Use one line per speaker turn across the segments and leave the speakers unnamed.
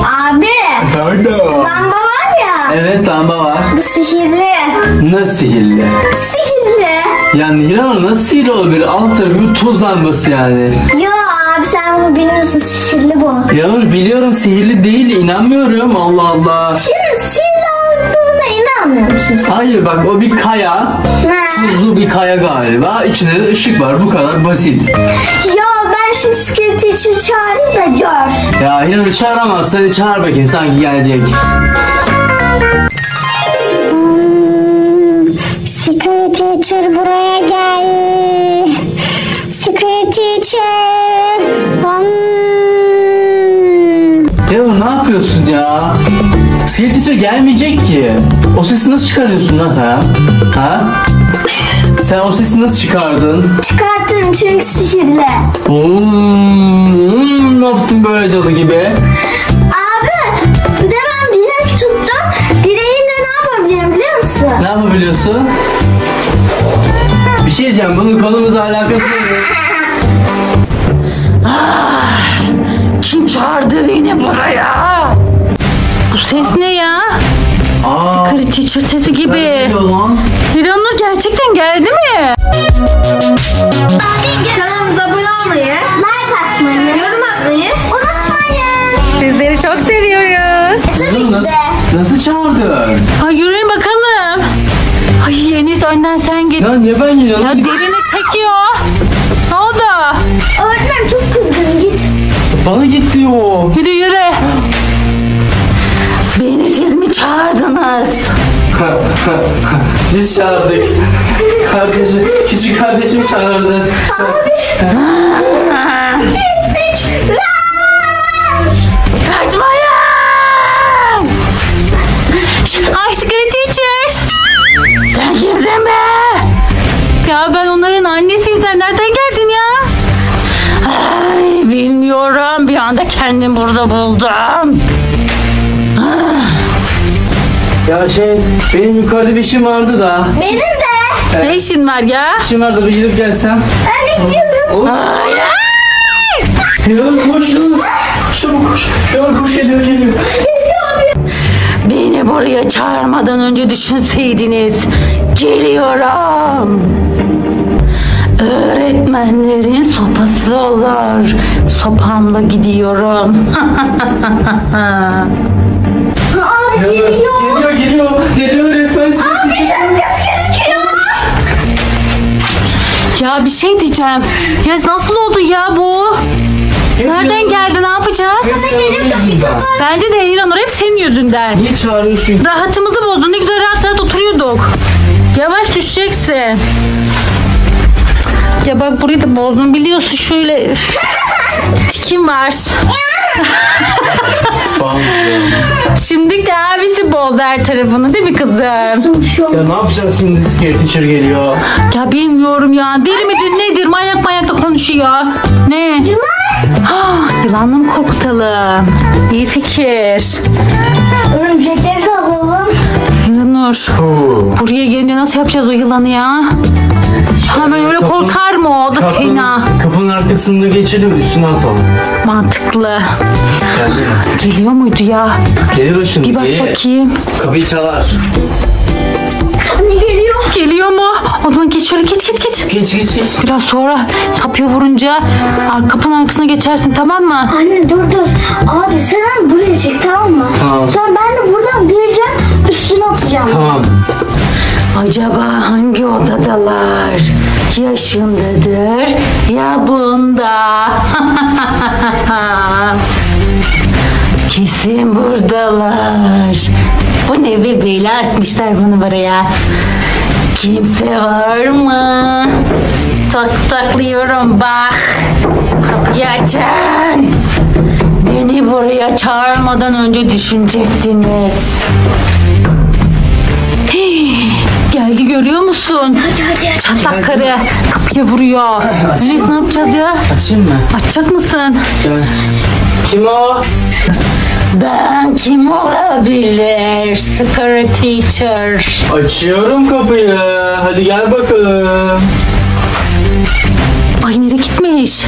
Abi
Pardon.
lamba var ya.
Evet lamba var.
Bu sihirli.
Nasıl sihirli?
Sihirli.
Yani Hiranur nasıl sihirli olabilir? Alt tarafı bir toz lambası yani.
Yo abi sen bunu bilmiyorsun sihirli bu.
Hiranur biliyorum sihirli değil inanmıyorum Allah Allah.
Şimdi sihirli olduğuna inanmıyor musun sen?
Hayır bak o bir kaya.
Ne?
Tuzlu bir kaya galiba. İçinde de ışık var. Bu kadar basit.
Ya ben şimdi teacher çağırayım da gör.
Ya Hiranur çağıramazsan hadi çağır bakayım sanki gelecek.
Secret teacher buraya gel. Secret teacher.
Hiranur ne yapıyorsun ya? Skill teacher gelmeyecek ki. O sesi nasıl çıkarıyorsun lan sen? Ha? Sen o sesi nasıl çıkardın?
Çıkartırım çünkü sihirli.
Hmm, ne yaptın böyle cadı gibi?
Abi bir de ben dilek tuttum. Dileğimle ne yapabilirim biliyor musun?
Ne yapabiliyorsun? Bir şey diyeceğim. Bunun konumuzla alakası yok.
Kim çağırdı beni buraya? Bu ses ne ya?
Aa,
teacher sesi gibi. Hiranur gerçekten geldi mi?
Kanalımıza abone olmayı, like atmayı, yorum atmayı unutmayın.
Sizleri çok seviyoruz.
Tabii
Kızım
ki
nasıl,
de.
nasıl çağırdın?
Ay yürüyün bakalım. Ay Enes önden sen git.
Ya niye ben geliyorum?
Ya derini çekiyor. Ne oldu?
Öğretmenim çok kızgın git.
Bana git diyor.
Yürü yürü. Mi çağırdınız?
Biz çağırdık. Kardeşim, küçük kardeşim çağırdı.
Kaçmayın! Ay Secret Teacher! Sen kimsin be? Ya ben onların annesiyim. Sen nereden geldin ya? Ay bilmiyorum. Bir anda kendim burada buldum.
Ya şey, benim yukarıda bir işim vardı da.
Benim de.
Ne işin var ya?
İşim vardı bir gidip gelsem.
Ben de gidiyorum.
Ay, ay!
Ya koş, koş. Çabuk koş. Ya koş geliyor geliyor.
Beni buraya çağırmadan önce düşünseydiniz. Geliyorum. Öğretmenlerin sopası olur. Sopamla gidiyorum.
Geliyor.
Geliyor geliyor. Geliyor seni küçük-
ya bir şey diyeceğim. Ya nasıl oldu ya bu? Nereden geldi ne yapacağız? Bence de İranur hep senin yüzünden.
Niye çağırıyorsun?
Rahatımızı bozdun. Ne güzel rahat rahat oturuyorduk. Yavaş düşeceksin. Ya bak burayı da bozdun biliyorsun şöyle tikim var. Şimdi de abisi bozdu her tarafını değil mi kızım?
Ya ne yapacağız şimdi Scare Teacher geliyor.
Ya bilmiyorum ya. Deli midir nedir? Manyak manyak da konuşuyor. Ne? Yılan. Yılanla mı korkutalım? İyi fikir.
Örümcekleri de alalım.
Nur.
Oo.
Buraya gelince nasıl yapacağız o yılanı ya? Hemen öyle
Kapının-
korkar mı o da fena.
kapının arkasında geçelim üstüne atalım.
Mantıklı.
Geldi mi?
Geliyor muydu ya?
Gelir o şimdi.
Bir bak
gelir.
bakayım.
Kapıyı çalar.
Ne geliyor?
Geliyor mu? O zaman geç şöyle geç geç geç.
Geç geç geç.
Biraz sonra kapıya vurunca ar- kapının arkasına geçersin tamam mı?
Anne dur dur. Abi sen buraya çek tamam mı?
Tamam.
Sonra ben de buradan geleceğim üstüne atacağım.
Tamam.
Acaba hangi odadalar? Ya şundadır ya bunda. Kesin buradalar. Bu ne be asmışlar bunu buraya. Kimse var mı? Tak taklıyorum bak. Kapıyı açın. Beni buraya çağırmadan önce düşünecektiniz. Geldi görüyor musun?
Hadi hadi hadi.
Çatlak karı kapıya vuruyor. Enes ne yapacağız ya?
Açayım mı?
Açacak mısın?
Gel. Kim o?
Ben kim olabilir? Scary teacher.
Açıyorum kapıyı. Hadi gel bakalım.
Ay yere gitmiş.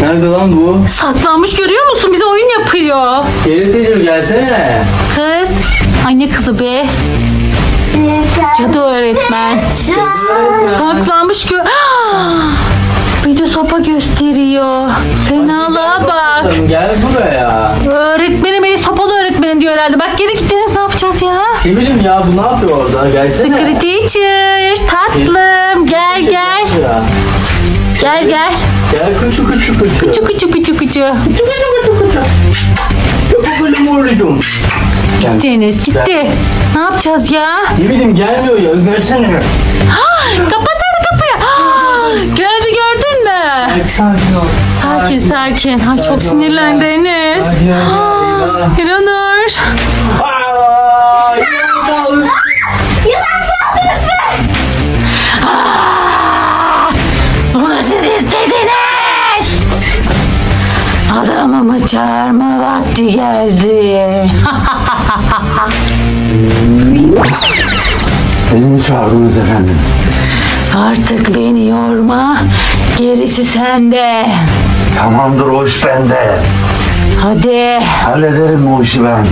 Nerede lan bu?
Saklanmış görüyor musun? Bize oyun yapıyor.
Skelet teacher gelsene.
Kız. Ay ne kızı be? Cadı öğretmen. Saklanmış gö... Bize sopa gösteriyor. Fenalığa bak.
Gel buraya.
Öğretmenim beni sopalı öğretmenim diyor herhalde. Bak geri gittiniz ne yapacağız ya?
Ne bileyim ya bu ne yapıyor orada? Gelsene.
Secret teacher tatlım gel gel. Gel gel.
Gel küçük küçük küçük.
Kuçu kuçu kuçu kuçu.
Böyle vuracağım. Gel.
Deniz gitti. Ne yapacağız ya?
Ne bileyim gelmiyor ya. Gelsene.
Kapatsana kapıyı. Ah, Geldi gördün mü?
Hadi sakin ol.
Sakin sakin. Ay çok sinirlendi Enes.
Sakin ol.
Ah, İranur.
Aa, yine sağlık.
Ah, Bunu siz istediniz. Adamımı çağırma vakti geldi.
Beni mi çağırdınız efendim?
Artık beni yorma. Gerisi sende.
Tamamdır o iş bende.
Hadi.
Hallederim o işi ben.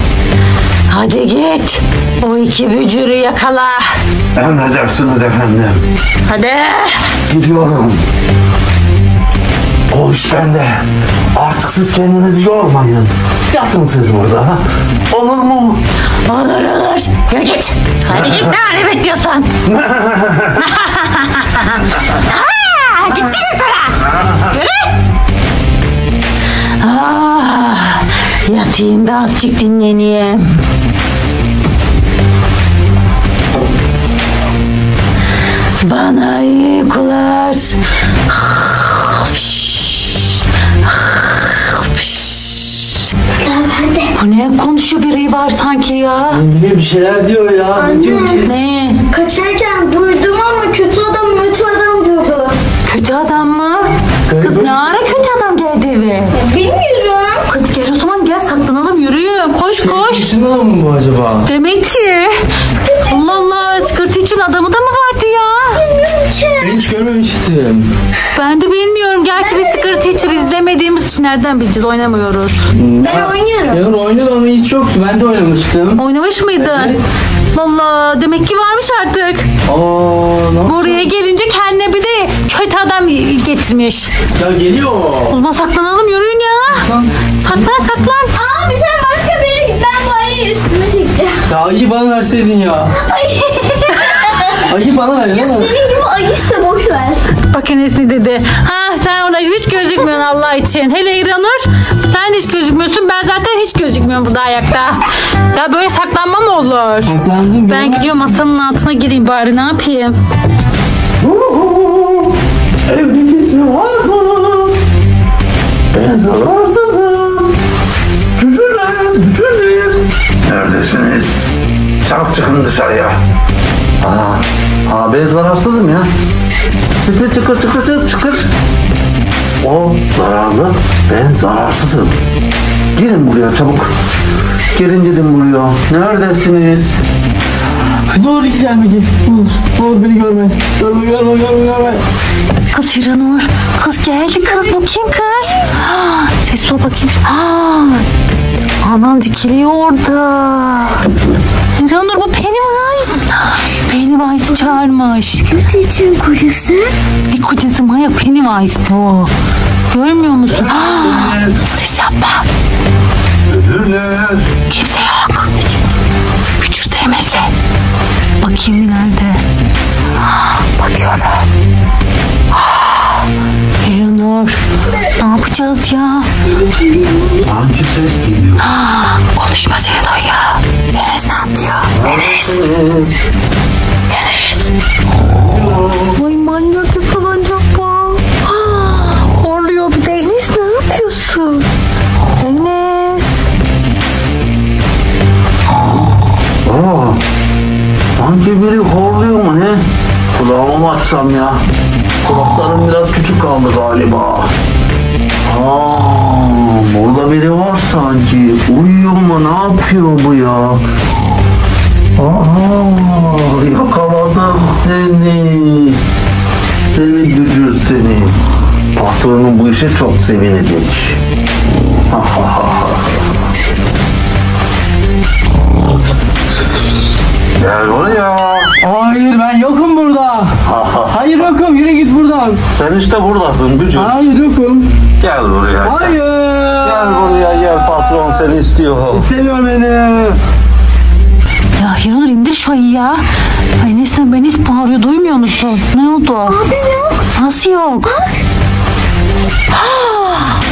Hadi git. O iki bücürü yakala.
Emredersiniz efendim.
Hadi.
Gidiyorum. O iş bende. Artık siz kendinizi yormayın. Yatın siz burada. ha? Olur mu?
Olur olur. Yürü git. Hadi git. Ne bekliyorsun? Aa, git dedim sana. Yürü. Ah, yatayım da azıcık dinleneyim. Bana iyi uykular. Bu ne konuşuyor biri var sanki ya.
Ne bileyim bir şeyler diyor ya. Ne diyor ki?
Ne?
Kaçarken duydum ama kötü adam kötü adam diyordu.
Kötü adam mı? Kız ne ara kötü adam geldi eve?
Bilmiyorum.
Kız gel o zaman gel saklanalım yürüyün. Koş koş.
Şuna mı bu acaba?
Demek ki. Allah Allah sıkıntı için adamı da mı vardı ya?
Bilmiyorum ki.
Ben hiç görmemiştim.
Ben de bilmiyorum. Gerçi biz Secret Teacher izlemediğimiz için nereden bileceğiz oynamıyoruz.
Ben oynuyorum.
Yanır oynadı ama hiç yoktu. Ben de oynamıştım.
Oynamış mıydın?
Evet.
Valla demek ki varmış artık.
Aa, ne
Buraya gelince kendine bir de kötü adam getirmiş.
Ya geliyor.
O zaman saklanalım yürüyün ya. Saklan saklan.
Abi sen başka bir yere git. Ben bu ayıyı üstüme çekeceğim.
Ya ayı bana verseydin ya.
Ay.
Ayı bana ver.
ya
bana ver.
senin gibi ayı işte boş ver.
Bak Enes ne dedi. Ha sen orada hiç gözükmüyorsun Allah için. Hele İranur sen hiç gözükmüyorsun. Ben zaten hiç gözükmüyorum burada ayakta. Ya böyle saklanma mı olur?
Saklandım
Ben gidiyorum masanın altına gireyim bari ne yapayım?
Var mı? Ben zararsızım. Cücüler, cücüler. Neredesiniz? Çabuk çıkın dışarıya. Aa, aa ben zararsızım ya. Siz de çıkır çıkır çıkır çıkır. O zararlı, ben zararsızım. Girin buraya çabuk. Girin gidin buraya. Neredesiniz?
Ne olur mi gel. Ne beni görme. Görme görme görme görme.
Kız İranur. Kız geldi kız bu kim kız? Ses ol bakayım. Anam dikiliyor orada. Pennywise çağırmış.
Kötü için kocası.
Ne kocası Maya Pennywise bu. Görmüyor musun? Ses yapma. Kimse yok. Bücür demesi. Bakayım nerede? Bakıyorum. İranur. Ne yapacağız ya?
Sanki ses geliyor.
Ah, Konuşma duyuyor. Enes ne yapıyor? Enes.
Yapıyor bu ya? Aa, yakaladım seni. Seni gücür seni. Patronun bu işe çok sevinecek. Gel buraya.
Hayır ben yokum burada. Hayır yokum yürü git buradan.
Sen işte buradasın gücüm.
Hayır yokum.
Gel buraya.
Hayır.
Gel buraya gel patron seni istiyor.
Seviyor beni.
Ya Hiranur indir şu ayı ya. Ay neyse ben hiç bağırıyor duymuyor musun? Ne oldu?
Abim yok.
Nasıl yok? Bak.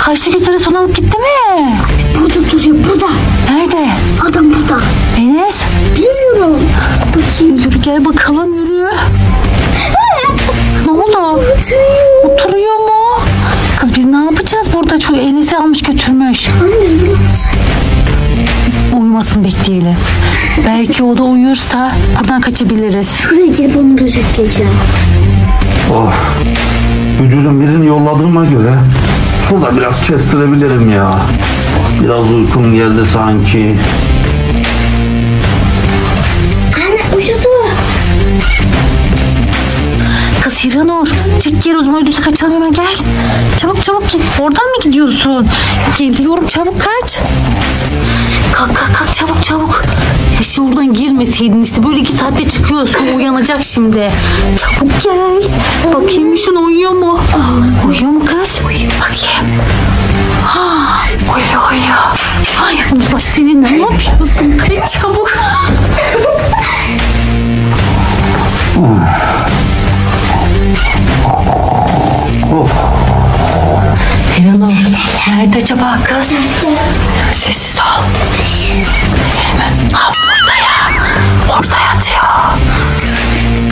Kaçtı gözleri son alıp gitti mi?
Burada duruyor burada.
Nerede?
Adam burada.
Enes?
Bilmiyorum. Bakayım.
Yürü gel bakalım yürü. ne oldu?
Oturuyor.
Oturuyor mu? Ne yapacağız burada? Şu Enes'i almış götürmüş.
Anne biz bulamaz.
Uyumasın bekleyelim. Belki o da uyursa buradan kaçabiliriz.
Şuraya girip onu gözetleyeceğim.
Of. Gücünün birini yolladığıma göre şurada biraz kestirebilirim ya. Biraz uykum geldi sanki.
Kız Hiranur çık gel o zaman ödüse kaçalım hemen gel. Çabuk çabuk git. Oradan mı gidiyorsun? Geliyorum çabuk kaç. Kalk kalk kalk çabuk çabuk. Ya şimdi oradan girmeseydin işte böyle iki saatte çıkıyorsun uyanacak şimdi. Çabuk gel. Bakayım şunu uyuyor mu? Uyuyor mu kız? Bakayım. Ha, uyuyor uyuyor. Ay Allah seni ne yapıyorsun? Kaç çabuk. nerede acaba kız? Sessiz ol. Hemen. Ha burada ya. Orada yatıyor.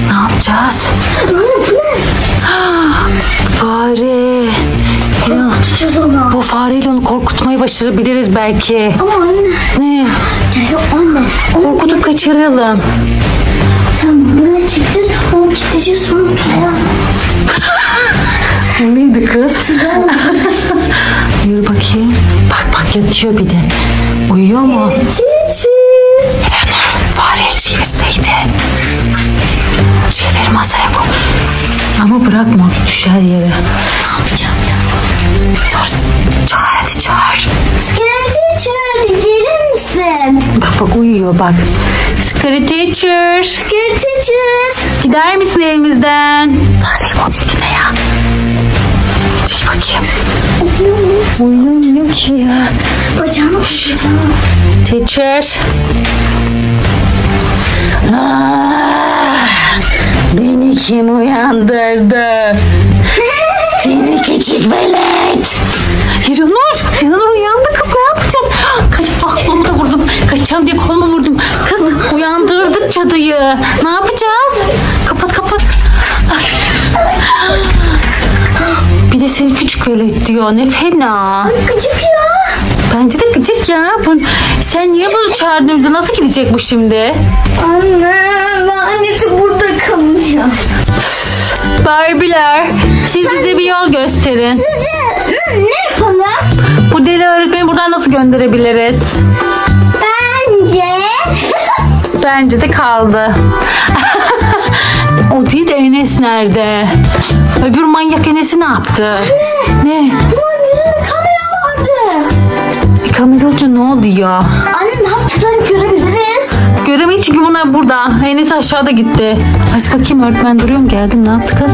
Ne yapacağız? Ah, Fare. Hiranur,
Tutacağız onu.
bu fareyle onu korkutmayı başarabiliriz belki.
Ama anne.
Ne?
Ya yok anne. Onu
Korkutup kaçıralım.
Sen buraya çekeceğiz. Onu kilitleyeceğiz sonra tutacağız.
Neydi kız? Bak yatıyor bir de. Uyuyor mu?
Çiçiz.
Efendim fareyi çevirseydi. Çevir masaya koy. Ama bırakma düşer yere.
Ne yapacağım ya?
Dur. Çağır hadi çağır.
Skeleton teacher gelir misin?
Bak bak uyuyor bak. Scary teacher.
Skeleton teacher.
Gider misin evimizden? Fareyi koy üstüne ya. Çek bakayım. Uyumuyor ki ya.
Bacağımı kapatacağım.
Teacher. Ah, beni kim uyandırdı? Seni küçük velet. Hiranur, Hiranur uyandı kız ne yapacağız? Kaç aklımı da vurdum. Kaçacağım diye kolumu vurdum. Kız uyandırdık cadıyı. Ne yapacağız? Kapat kapat. Ay. De seni küçük velet diyor. Ne fena.
Gıcık ya.
Bence de gıcık ya. Bu, sen niye bunu çağırdın? Nasıl gidecek bu şimdi?
Anne laneti burada kalacak.
Barbiler siz bize bir yol gösterin.
Sizce ne, ne yapalım?
Bu deli öğretmeni buradan nasıl gönderebiliriz?
Bence
Bence de kaldı. o değil de Enes nerede? Öbür manyak Enes'i ne yaptı? Ne?
bunun yüzünde kamera vardı.
Bir kamera ne oldu ya?
Anne ne yaptıklarını görebiliriz.
Göremeyiz çünkü bunlar burada. Enes aşağıda gitti. Aç bakayım öğretmen duruyor mu? Geldim ne yaptı kız?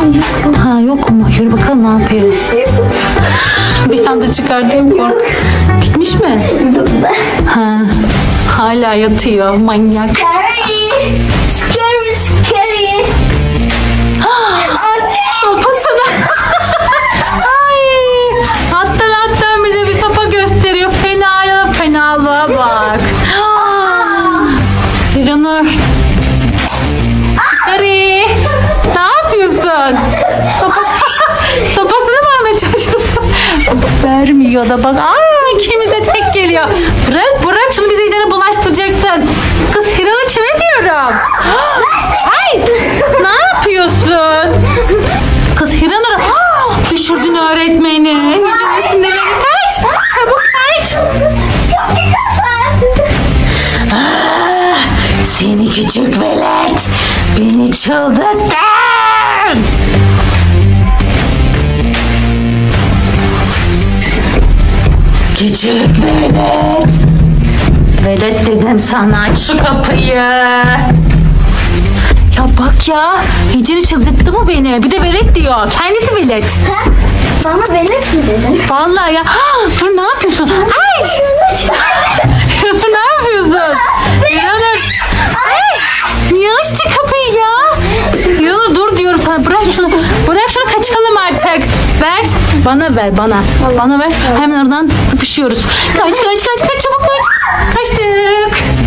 Ay yok yok.
Ha yok mu? Yürü bakalım ne yapıyor? Bir anda çıkartayım kork. Gitmiş mi? Ha. Hala yatıyor manyak.
Scary.
Kafasına. Ay. Hattan hattan bize bir sopa gösteriyor. Fena fenalığa bak. Hiranur. Harry. Ne yapıyorsun? Sopa, sopasını mı almaya çalışıyorsun? Vermiyor da bak. Aa, ikimiz de tek geliyor. Bırak bırak şunu bize iyice bulaştıracaksın. Kız Hiranur kime diyorum? Ay ne yapıyorsun? öğretmeni. Hicinin sinirleri kaç. Çabuk kaç.
Kapıyı
ah, seni küçük velet. Beni çıldırttın. Küçük velet. Velet dedim sana şu kapıyı. Ya bak ya. Hicini çıldırttı mı beni? Bir de velet diyor. Kendisi velet.
Ha? Bana velet mi dedin?
Vallahi ya. Dur ne yapıyorsun? Ay! Dur ne yapıyorsun? İnanır. Ay! Niye açtı kapıyı ya? İnanır dur diyorum sana. Bırak şunu. Bırak şunu kaçalım artık. Ver. Bana ver bana. Bana ver. Hemen oradan tıpışıyoruz. Kaç kaç kaç kaç çabuk kaç. Kaçtık.